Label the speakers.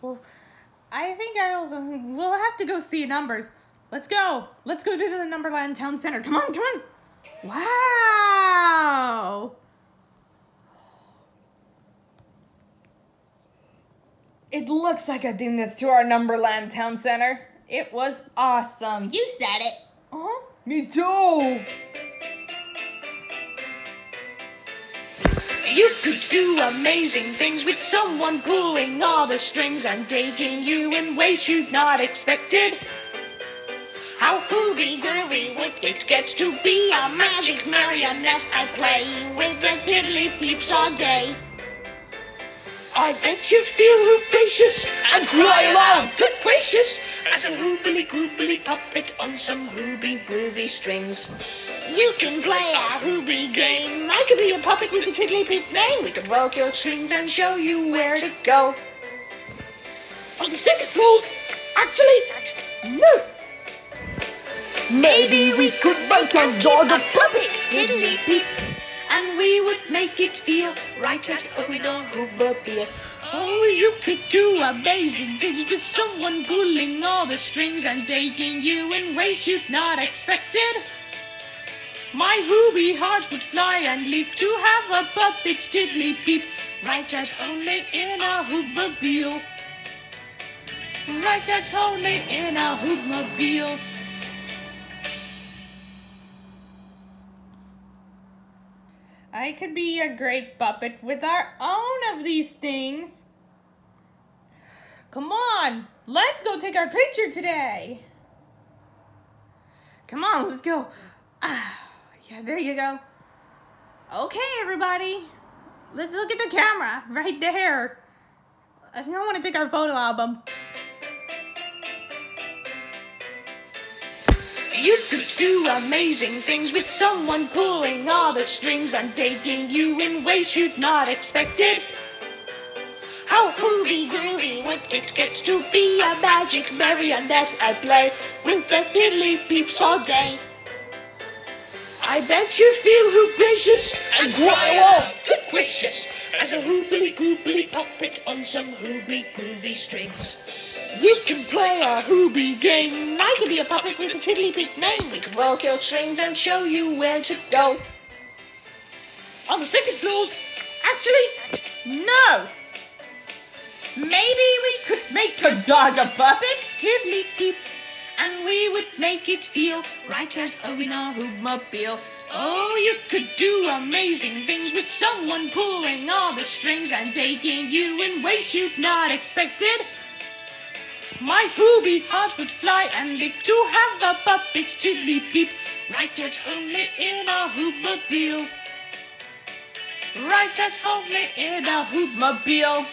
Speaker 1: Well, I think I also we'll have to go see numbers. Let's go. Let's go to the Numberland Town Center. Come on, come on. Wow. It looks like I did this to our Numberland Town Center. It was awesome.
Speaker 2: You said it.
Speaker 1: Uh-huh. Me too.
Speaker 3: You could do amazing things with someone pulling all the strings and taking you in ways you'd not expected. How hooby groovy wicked gets to be a magic marionette I play with the tiddly peeps all day. I bet you feel rapacious and cry aloud, good gracious, as a hoobly groobly puppet on some hooby groovy strings. You can play a hooby game. I could be a puppet with a tiddly peep name. We could work your strings and show you where to go. On the second thought, actually, no. Maybe we could make a dog a puppet, tiddly peep. And we would make it feel right at Oridon Hooverbeer. Oh, you could do amazing things with someone pulling all the strings and taking you in ways you'd not expected. My hooby heart would fly and leap to have a puppet tiddly peep, right at only in a Hoobmobile. Right at only in a Hoobmobile.
Speaker 1: I could be a great puppet with our own of these things. Come on, let's go take our picture today. Come on, let's go. Ah, yeah, there you go. Okay, everybody. Let's look at the camera right there. I don't want to take our photo album.
Speaker 3: You could do amazing things with someone pulling all the strings and taking you in ways you'd not expected. How hooby groovy it gets to be a magic marionette I play with the tiddly peeps all day. I bet you feel hoopacious and cry aloud, good gracious, as a hoobly goobly puppet on some hooby groovy strings. You can play a hooby game. I can be a puppet with a tiddly peep name. We can work your strings and show you where to go. On the second thought, actually,
Speaker 1: No! Maybe we could make a dog a puppet?
Speaker 3: tiddly peep, and we would make it feel right as in our Hoobmobile. Oh, you could do amazing things with someone pulling all the strings and taking you in ways you'd not expected. My booby heart would fly and leap to have a puppet's tiddly peep right at home in a Hoobmobile. Right at home in a Hoobmobile.